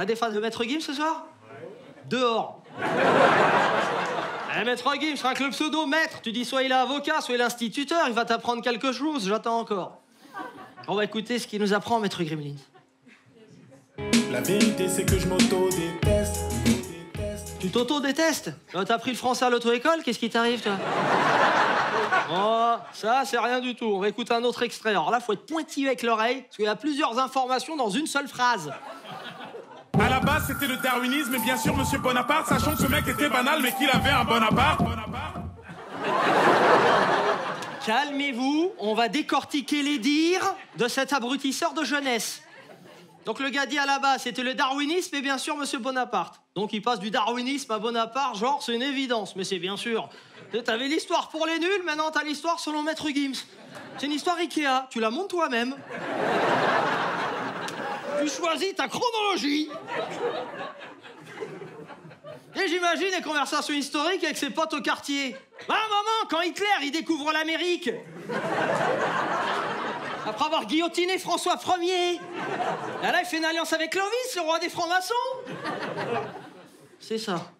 T'as des de Maître Gims ce soir Dehors. Eh, Maître Gims, rien que le pseudo maître. Tu dis soit il est avocat, soit il est instituteur, il va t'apprendre quelque chose, j'attends encore. On va écouter ce qu'il nous apprend, Maître Gremlin. La vérité, c'est que je m'auto-déteste. Tu t'auto-détestes Euh, T'as pris le français à l'auto-école Qu'est-ce qui t'arrive, toi Oh, ça, c'est rien du tout. On va écouter un autre extrait. Alors là, faut être pointilleux avec l'oreille, parce qu'il y a plusieurs informations dans une seule phrase. À la base, c'était le darwinisme, et bien sûr, monsieur Bonaparte, sachant que ce mec était banal, mais qu'il avait un Bonaparte. Calmez-vous, on va décortiquer les dires de cet abrutisseur de jeunesse. Donc le gars dit à la base, c'était le darwinisme et bien sûr Monsieur Bonaparte. Donc il passe du darwinisme à Bonaparte, genre c'est une évidence, mais c'est bien sûr. T'avais l'histoire pour les nuls, maintenant t'as l'histoire selon Maître Gims. C'est une histoire Ikea, tu la montes toi-même. Tu choisis ta chronologie. Et j'imagine les conversations historiques avec ses potes au quartier. Ah maman, quand Hitler il découvre l'Amérique. Après avoir guillotiné François Ier. Là, là, il fait une alliance avec Clovis, le roi des francs-maçons. C'est ça.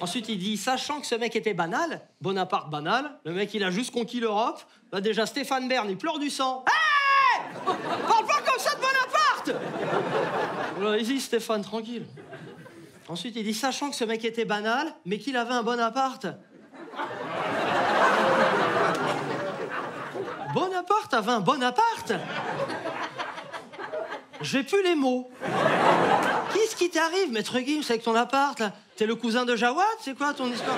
Ensuite, il dit, sachant que ce mec était banal, Bonaparte banal, le mec il a juste conquis l'Europe, bah déjà Stéphane Bern, il pleure du sang pas comme ça de Vas-y Stéphane, tranquille. Ensuite, il dit, sachant que ce mec était banal, mais qu'il avait un Bonaparte. Bonaparte avait un Bonaparte J'ai plus les mots. Qu'est-ce qui t'arrive, maître Gims, avec ton appart, T'es le cousin de Jawad? C'est quoi ton histoire?